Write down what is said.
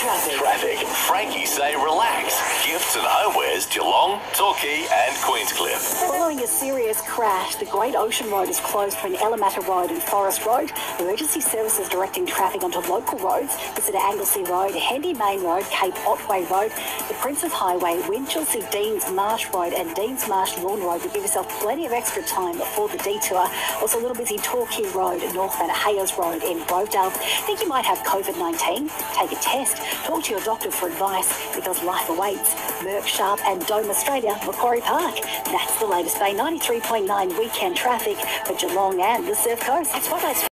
traffic. Traffic. Frankie say relax. Gifts and homewares Geelong, Torquay and Queenscliff. Following a serious crash, the Great Ocean Road is closed between Ellimatta Road and Forest Road. Emergency services directing traffic onto local roads. Visit Anglesea Road, Hendy Main Road, Cape Otway Road, the Princes Highway, Winchelsea, Deans Marsh Road and Deans Marsh Lorne Road to give yourself plenty of extra time before the detour. Also a little busy Torquay Road, and Northman Hayes Road in Grovedale. Think you might have COVID-19? Take a test. Talk to your doctor for advice because life awaits. Merck Sharp and Dohme Australia, Macquarie Park. That's the latest Bay 93.9 weekend traffic for Geelong and the Surf Coast. That's what I